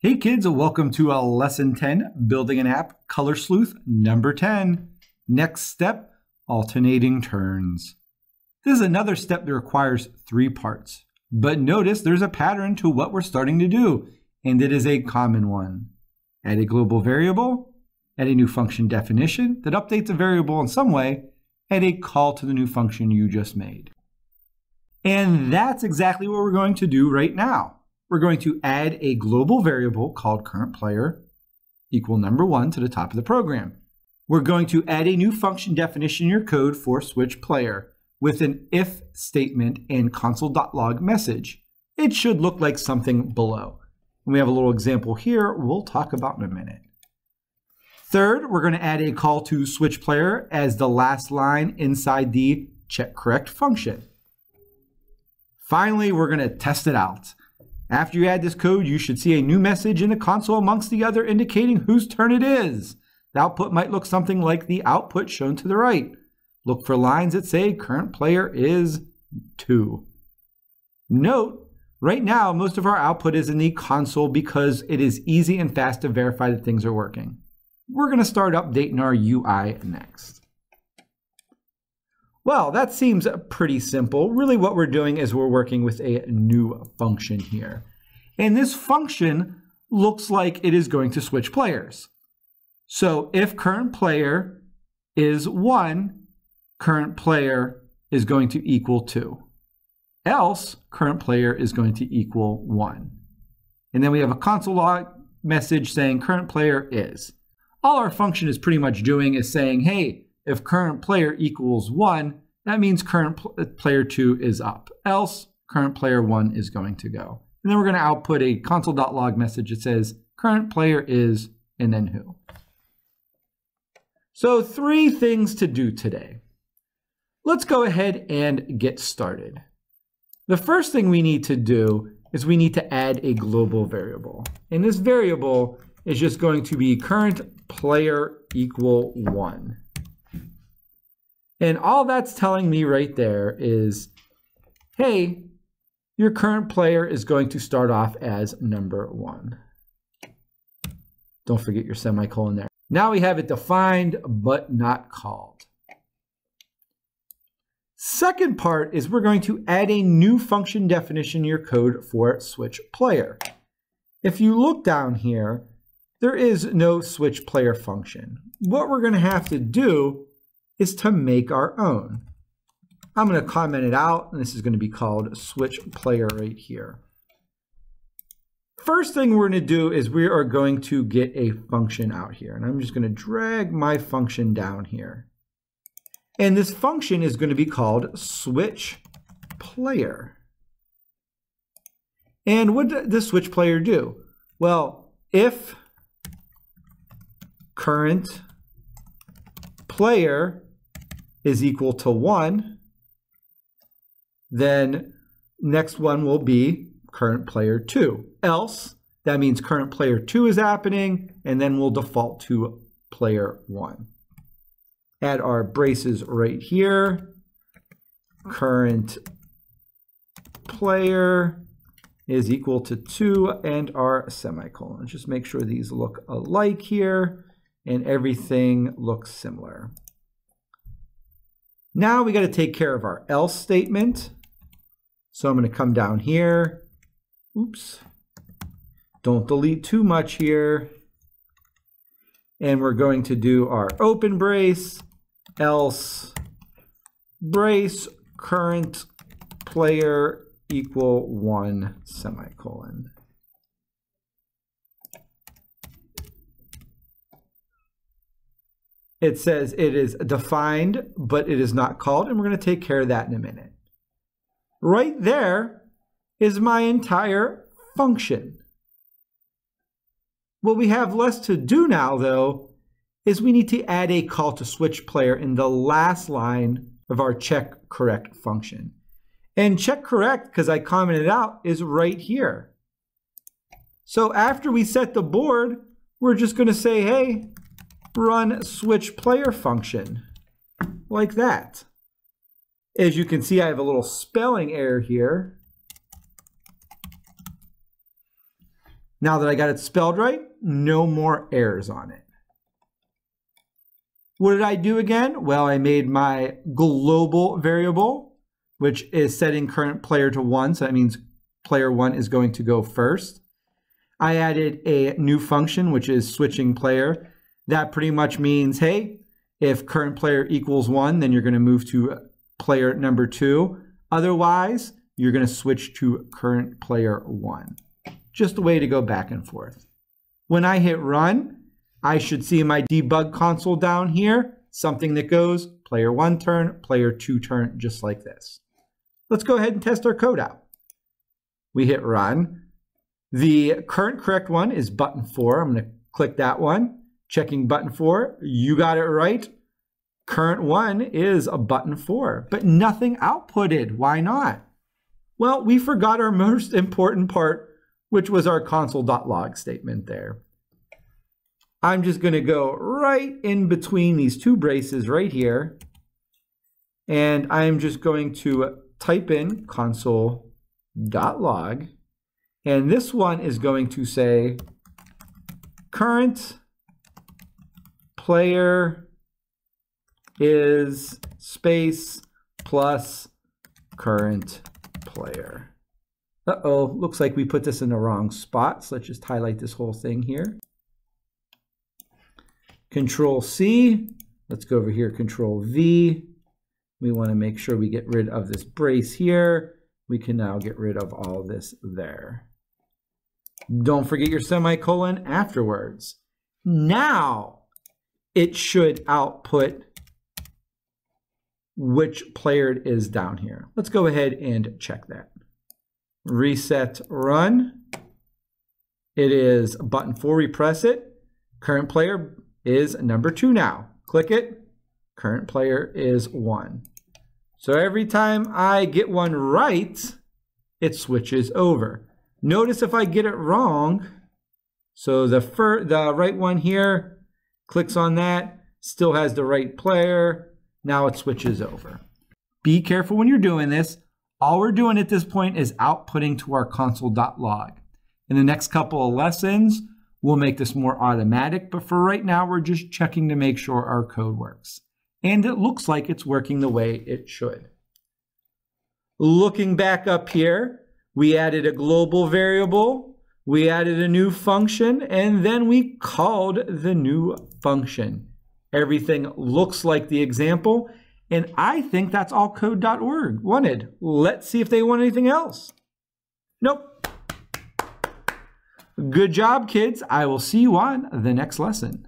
Hey kids, welcome to a lesson 10, building an app, color sleuth number 10. Next step, alternating turns. This is another step that requires three parts. But notice there's a pattern to what we're starting to do, and it is a common one. Add a global variable, add a new function definition that updates a variable in some way, add a call to the new function you just made. And that's exactly what we're going to do right now we're going to add a global variable called current player equal number one to the top of the program. We're going to add a new function definition in your code for switch player with an if statement and console.log message. It should look like something below. And we have a little example here we'll talk about in a minute. Third, we're going to add a call to switch player as the last line inside the check correct function. Finally, we're going to test it out. After you add this code, you should see a new message in the console amongst the other indicating whose turn it is. The output might look something like the output shown to the right. Look for lines that say current player is 2. Note, right now most of our output is in the console because it is easy and fast to verify that things are working. We're going to start updating our UI next. Well, that seems pretty simple. Really what we're doing is we're working with a new function here. And this function looks like it is going to switch players. So if current player is 1, current player is going to equal 2. Else, current player is going to equal 1. And then we have a console log message saying current player is. All our function is pretty much doing is saying, hey, if current player equals 1, that means current pl uh, player 2 is up. Else, current player 1 is going to go. And then we're going to output a console.log message that says current player is and then who. So three things to do today. Let's go ahead and get started. The first thing we need to do is we need to add a global variable. And this variable is just going to be current player equal 1. And all that's telling me right there is, hey, your current player is going to start off as number one. Don't forget your semicolon there. Now we have it defined but not called. Second part is we're going to add a new function definition in your code for switch player. If you look down here, there is no switch player function. What we're going to have to do is to make our own. I'm going to comment it out, and this is going to be called switch player right here. First thing we're going to do is we are going to get a function out here, and I'm just going to drag my function down here. And this function is going to be called switch player. And what does the switch player do? Well, if current player is equal to 1, then next one will be current player 2. Else, that means current player 2 is happening, and then we'll default to player 1. Add our braces right here. Current player is equal to 2 and our semicolon. Just make sure these look alike here and everything looks similar. Now we got to take care of our else statement. So I'm going to come down here. Oops. Don't delete too much here. And we're going to do our open brace, else brace current player equal one semicolon. It says it is defined, but it is not called, and we're going to take care of that in a minute. Right there is my entire function. What we have less to do now, though, is we need to add a call to switch player in the last line of our check correct function. And check correct, because I commented out, is right here. So after we set the board, we're just going to say, hey, run switch player function like that. As you can see, I have a little spelling error here. Now that I got it spelled right, no more errors on it. What did I do again? Well, I made my global variable, which is setting current player to one. So that means player one is going to go first. I added a new function, which is switching player. That pretty much means, hey, if current player equals one, then you're going to move to player number two. Otherwise, you're going to switch to current player one. Just a way to go back and forth. When I hit run, I should see my debug console down here, something that goes player one turn, player two turn, just like this. Let's go ahead and test our code out. We hit run. The current correct one is button four. I'm going to click that one. Checking button four. You got it right. Current one is a button four, but nothing outputted. Why not? Well, we forgot our most important part, which was our console.log statement there. I'm just going to go right in between these two braces right here. And I'm just going to type in console.log. And this one is going to say current player is space plus current player. Uh-oh, looks like we put this in the wrong spot. So let's just highlight this whole thing here. Control C. Let's go over here, Control V. We want to make sure we get rid of this brace here. We can now get rid of all this there. Don't forget your semicolon afterwards. Now it should output which player is down here. Let's go ahead and check that. Reset run. It is button four, we press it. Current player is number two now. Click it. Current player is one. So every time I get one right, it switches over. Notice if I get it wrong, so the, the right one here, clicks on that, still has the right player, now it switches over. Be careful when you're doing this. All we're doing at this point is outputting to our console.log. In the next couple of lessons, we'll make this more automatic, but for right now, we're just checking to make sure our code works. And it looks like it's working the way it should. Looking back up here, we added a global variable, we added a new function, and then we called the new function. Everything looks like the example, and I think that's all code.org wanted. Let's see if they want anything else. Nope. Good job, kids. I will see you on the next lesson.